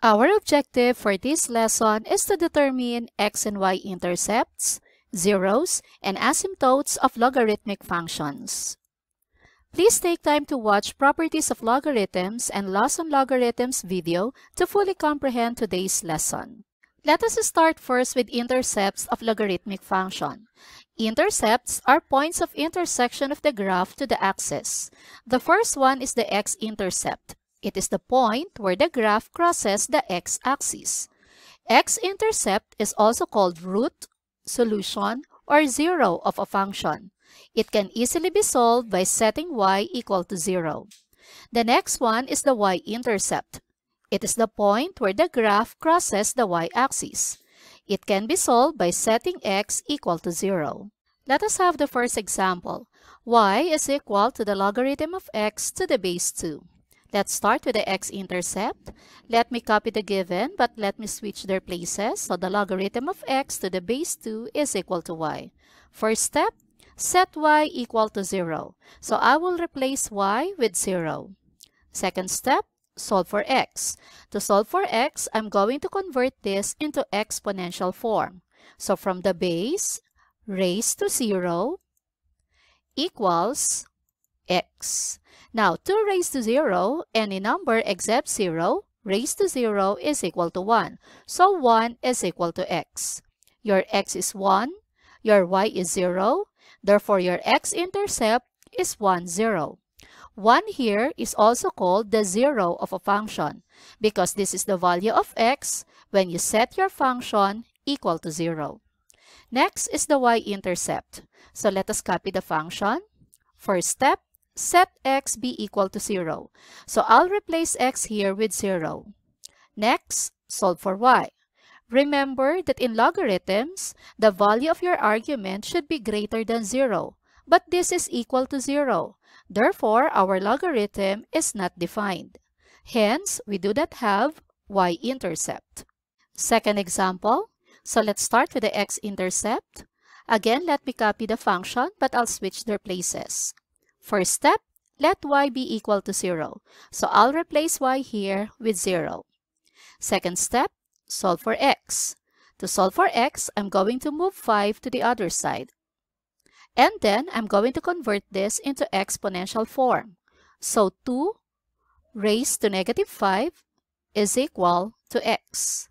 Our objective for this lesson is to determine x and y intercepts, zeros, and asymptotes of logarithmic functions. Please take time to watch Properties of Logarithms and Laws on Logarithms video to fully comprehend today's lesson. Let us start first with intercepts of logarithmic function. Intercepts are points of intersection of the graph to the axis. The first one is the x-intercept. It is the point where the graph crosses the x-axis. X-intercept is also called root, solution, or zero of a function. It can easily be solved by setting y equal to 0. The next one is the y-intercept. It is the point where the graph crosses the y-axis. It can be solved by setting x equal to 0. Let us have the first example. y is equal to the logarithm of x to the base 2. Let's start with the x-intercept. Let me copy the given, but let me switch their places. So the logarithm of x to the base 2 is equal to y. First step, set y equal to 0. So I will replace y with 0. Second step, solve for x. To solve for x, I'm going to convert this into exponential form. So from the base, raised to 0 equals x. Now, 2 raised to 0, any number except 0, raised to 0 is equal to 1. So 1 is equal to x. Your x is 1, your y is 0, therefore your x-intercept is 1, 0. 1 here is also called the zero of a function because this is the value of x when you set your function equal to 0. Next is the y-intercept. So let us copy the function. First step, set x be equal to 0. So I'll replace x here with 0. Next, solve for y. Remember that in logarithms, the value of your argument should be greater than 0, but this is equal to 0. Therefore, our logarithm is not defined. Hence, we do not have y-intercept. Second example, so let's start with the x-intercept. Again, let me copy the function, but I'll switch their places. First step, let y be equal to 0. So I'll replace y here with 0. Second step, solve for x. To solve for x, I'm going to move 5 to the other side. And then I'm going to convert this into exponential form. So 2 raised to negative 5 is equal to x.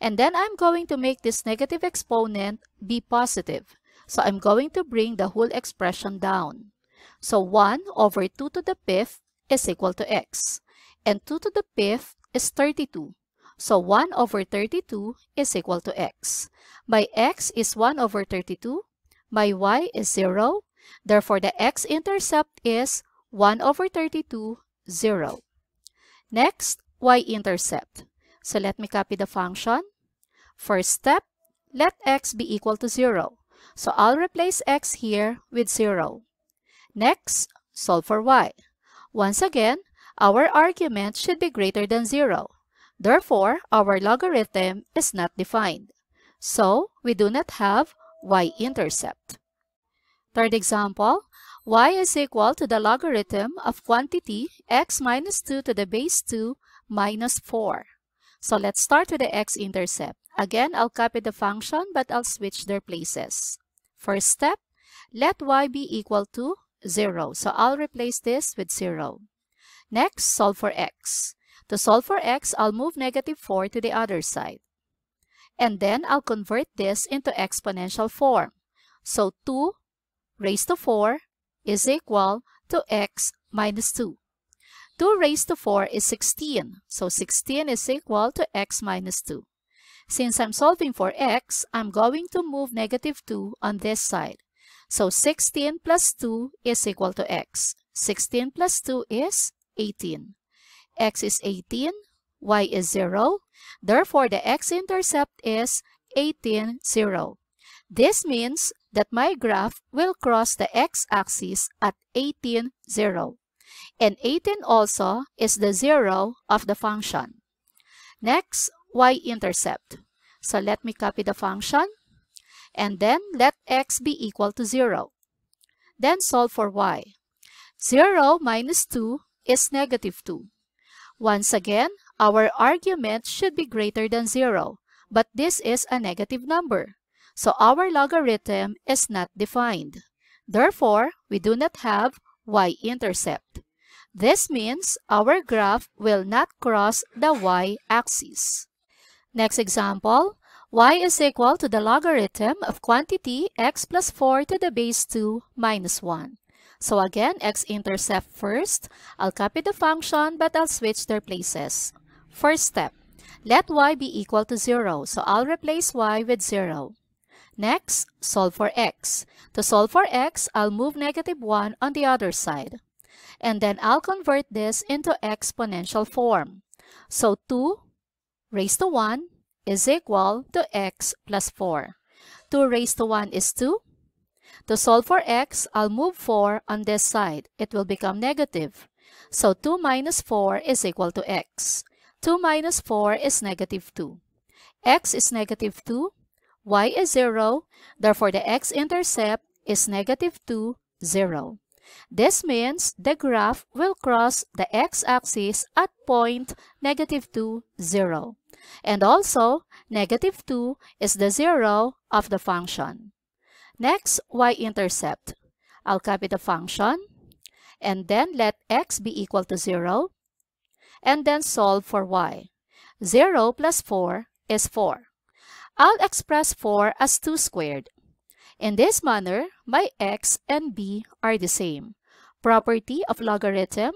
And then I'm going to make this negative exponent be positive. So I'm going to bring the whole expression down. So 1 over 2 to the fifth is equal to x. And 2 to the fifth is 32. So 1 over 32 is equal to x. My x is 1 over 32. My y is 0. Therefore, the x-intercept is 1 over 32, 0. Next, y-intercept. So let me copy the function. First step, let x be equal to 0. So I'll replace x here with 0. Next, solve for y. Once again, our argument should be greater than 0. Therefore, our logarithm is not defined. So, we do not have y-intercept. Third example, y is equal to the logarithm of quantity x minus 2 to the base 2 minus 4. So let's start with the x-intercept. Again, I'll copy the function but I'll switch their places. First step, let y be equal to 0. So I'll replace this with 0. Next, solve for x. To solve for x, I'll move negative 4 to the other side. And then I'll convert this into exponential form. So 2 raised to 4 is equal to x minus 2. 2 raised to 4 is 16. So 16 is equal to x minus 2. Since I'm solving for x, I'm going to move negative 2 on this side. So 16 plus 2 is equal to x. 16 plus 2 is 18. x is 18, y is 0. Therefore, the x-intercept is 18, 0. This means that my graph will cross the x-axis at 18, 0. And 18 also is the 0 of the function. Next, y-intercept. So let me copy the function and then let x be equal to 0. Then solve for y. 0 minus 2 is negative 2. Once again, our argument should be greater than 0, but this is a negative number. So our logarithm is not defined. Therefore, we do not have y-intercept. This means our graph will not cross the y-axis. Next example, y is equal to the logarithm of quantity x plus 4 to the base 2 minus 1. So again, x-intercept first. I'll copy the function but I'll switch their places. First step, let y be equal to 0. So I'll replace y with 0. Next, solve for x. To solve for x, I'll move negative 1 on the other side. And then I'll convert this into exponential form. So 2 raised to 1 is equal to x plus 4. 2 raised to 1 is 2. To solve for x, I'll move 4 on this side. It will become negative. So 2 minus 4 is equal to x. 2 minus 4 is negative 2. x is negative 2. y is 0. Therefore, the x-intercept is negative 2, 0. This means the graph will cross the x-axis at point negative 2, 0. And also, negative 2 is the 0 of the function. Next, y-intercept. I'll copy the function and then let x be equal to 0 and then solve for y. 0 plus 4 is 4. I'll express 4 as 2 squared. In this manner, my x and b are the same. Property of logarithm,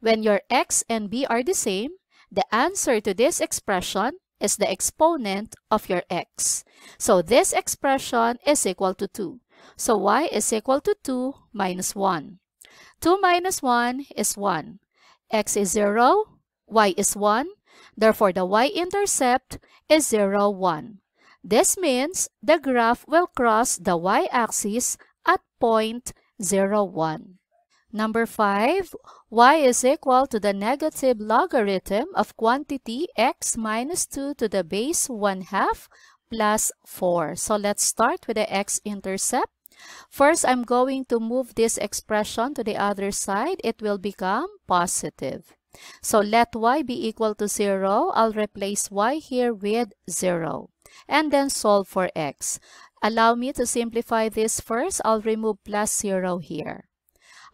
when your x and b are the same, the answer to this expression is the exponent of your x. So this expression is equal to 2. So y is equal to 2 minus 1. 2 minus 1 is 1. x is 0, y is 1. Therefore, the y-intercept is 0, 1. This means the graph will cross the y-axis at point 0, 1. Number 5, y is equal to the negative logarithm of quantity x minus 2 to the base 1 half plus 4. So let's start with the x-intercept. First, I'm going to move this expression to the other side. It will become positive. So let y be equal to 0. I'll replace y here with 0. And then solve for x. Allow me to simplify this first. I'll remove plus 0 here.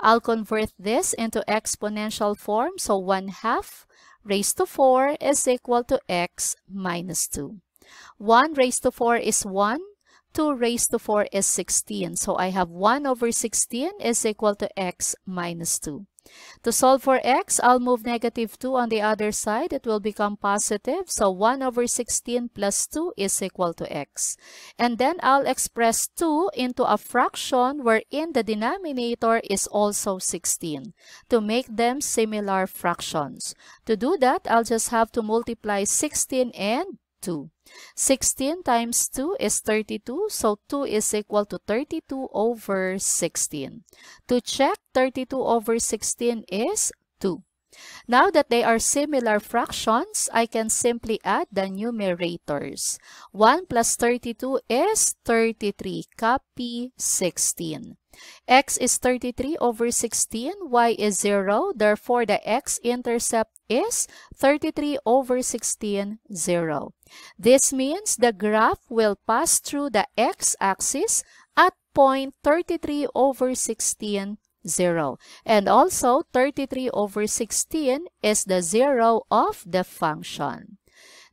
I'll convert this into exponential form. So 1 half raised to 4 is equal to x minus 2. 1 raised to 4 is 1. 2 raised to 4 is 16. So I have 1 over 16 is equal to x minus 2. To solve for x, I'll move negative 2 on the other side. It will become positive. So 1 over 16 plus 2 is equal to x. And then I'll express 2 into a fraction wherein the denominator is also 16 to make them similar fractions. To do that, I'll just have to multiply 16 and 2. 16 times 2 is 32, so 2 is equal to 32 over 16. To check, 32 over 16 is 2. Now that they are similar fractions, I can simply add the numerators. 1 plus 32 is 33, copy 16. X is 33 over 16, y is 0, therefore the x-intercept is 33 over 16, 0. This means the graph will pass through the x-axis at point 33 over 16, 0. And also, 33 over 16 is the 0 of the function.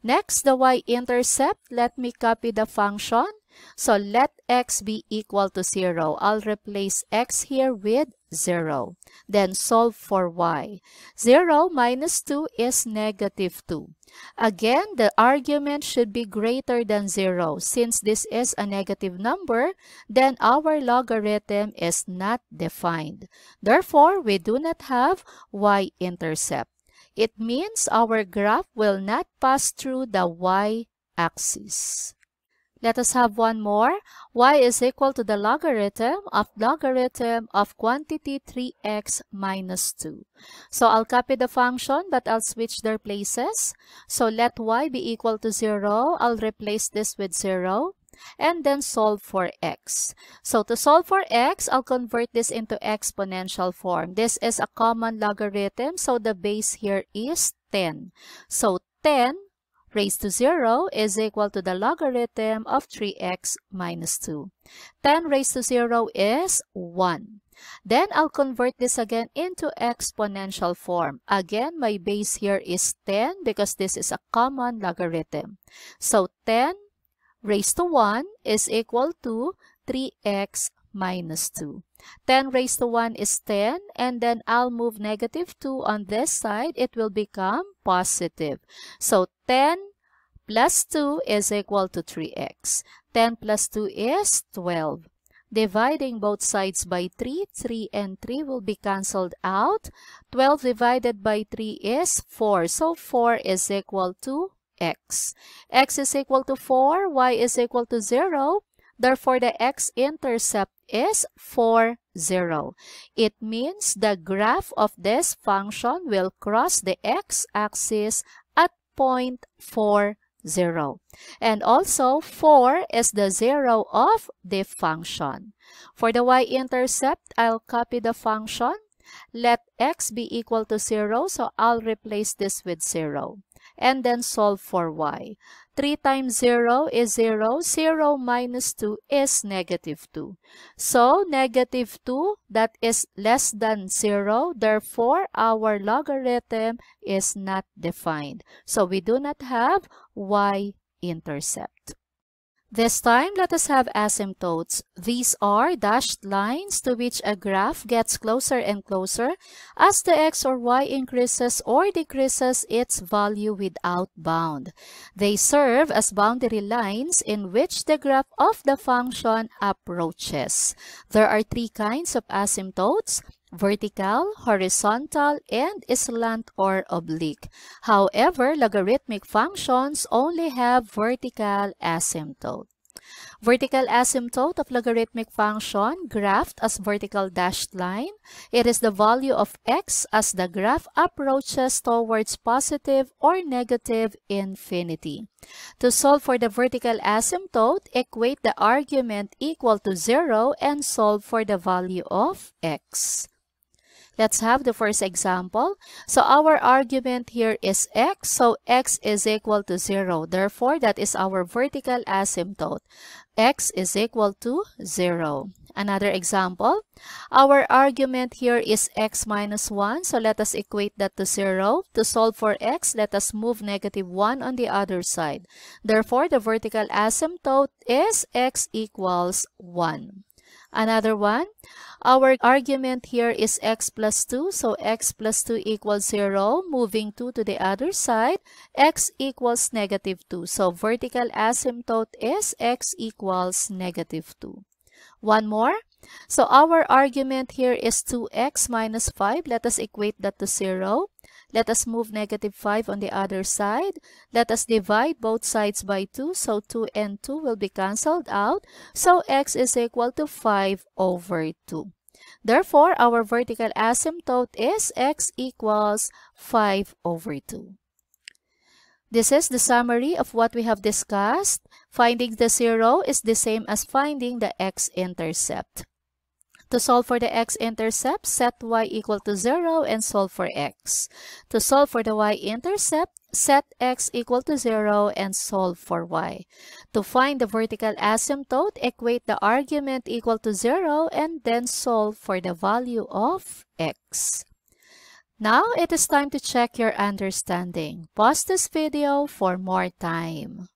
Next, the y-intercept. Let me copy the function. So let x be equal to 0. I'll replace x here with 0. Then solve for y. 0 minus 2 is negative 2. Again, the argument should be greater than 0. Since this is a negative number, then our logarithm is not defined. Therefore, we do not have y-intercept. It means our graph will not pass through the y-axis. Let us have one more. y is equal to the logarithm of logarithm of quantity 3x minus 2. So I'll copy the function but I'll switch their places. So let y be equal to 0. I'll replace this with 0. and then solve for x. So to solve for x, I'll convert this into exponential form. This is a common logarithm, so the base here is 10. So 10 raised to 0 is equal to the logarithm of 3x minus 2. 10 raised to 0 is 1. Then I'll convert this again into exponential form. Again, my base here is 10 because this is a common logarithm. So 10 raised to 1 is equal to 3x minus 2. 10 raised to 1 is 10 and then I'll move negative 2 on this side. It will become positive. So 10 plus 2 is equal to 3x. 10 plus 2 is 12. Dividing both sides by 3, 3 and 3 will be cancelled out. 12 divided by 3 is 4. So 4 is equal to x. x is equal to 4, y is equal to 0. Therefore, the x-intercept is 4, 0. It means the graph of this function will cross the x-axis at point 4, 0. And also, 4 is the 0 of the function. For the y-intercept, I'll copy the function. Let x be equal to 0, so I'll replace this with 0 and then solve for y. 3 times 0 is 0. 0 minus 2 is negative 2. So, negative 2, that is less than 0. Therefore, our logarithm is not defined. So, we do not have y-intercept. This time, let us have asymptotes. These are dashed lines to which a graph gets closer and closer as the x or y increases or decreases its value without bound. They serve as boundary lines in which the graph of the function approaches. There are three kinds of asymptotes, vertical, horizontal, and slant or oblique. However, logarithmic functions only have vertical asymptote. Vertical asymptote of logarithmic function graphed as vertical dashed line. It is the value of x as the graph approaches towards positive or negative infinity. To solve for the vertical asymptote, equate the argument equal to 0 and solve for the value of x. Let's have the first example. So our argument here is x. So x is equal to 0. Therefore, that is our vertical asymptote. x is equal to 0. Another example, our argument here is x minus 1. So let us equate that to 0. To solve for x, let us move negative 1 on the other side. Therefore, the vertical asymptote is x equals 1. Another one, our argument here is x plus 2. So x plus 2 equals 0. Moving 2 to the other side, x equals negative 2. So vertical asymptote is x equals negative 2. One more. So our argument here is 2x minus 5. Let us equate that to 0. Let us move negative 5 on the other side. Let us divide both sides by 2. So 2 and 2 will be cancelled out. So x is equal to 5 over 2. Therefore, our vertical asymptote is x equals 5 over 2. This is the summary of what we have discussed. Finding the zero is the same as finding the x-intercept. To solve for the x-intercept, set y equal to 0 and solve for x. To solve for the y-intercept, set x equal to 0 and solve for y. To find the vertical asymptote, equate the argument equal to 0 and then solve for the value of x. Now, it is time to check your understanding. Pause this video for more time.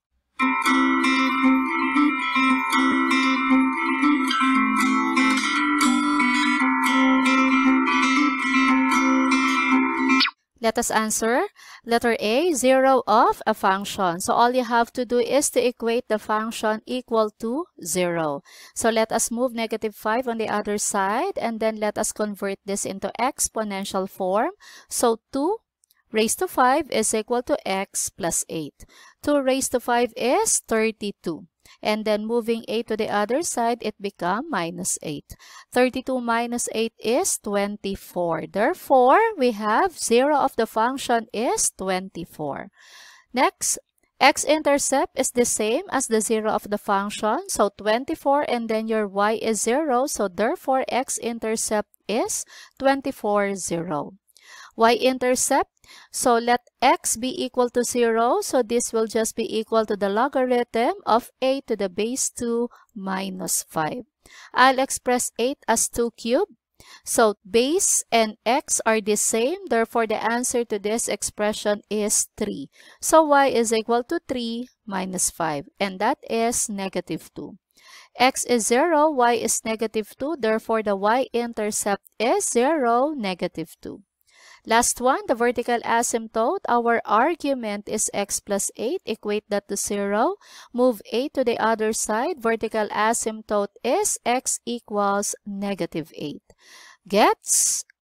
Let us answer. Letter A, 0 of a function. So all you have to do is to equate the function equal to 0. So let us move negative 5 on the other side and then let us convert this into exponential form. So 2 raised to 5 is equal to x plus 8. 2 raised to 5 is 32. And then moving 8 to the other side, it become minus 8. 32 minus 8 is 24. Therefore, we have 0 of the function is 24. Next, x-intercept is the same as the 0 of the function. So 24 and then your y is 0. So therefore x-intercept is 24, 0 y-intercept. So let x be equal to 0. So this will just be equal to the logarithm of a to the base 2 minus 5. I'll express 8 as 2 cubed. So base and x are the same. Therefore, the answer to this expression is 3. So y is equal to 3 minus 5. And that is negative 2. x is 0, y is negative 2. Therefore, the y-intercept is 0, negative 2. Last one, the vertical asymptote. Our argument is x plus 8. Equate that to 0. Move 8 to the other side. Vertical asymptote is x equals negative 8. Gets?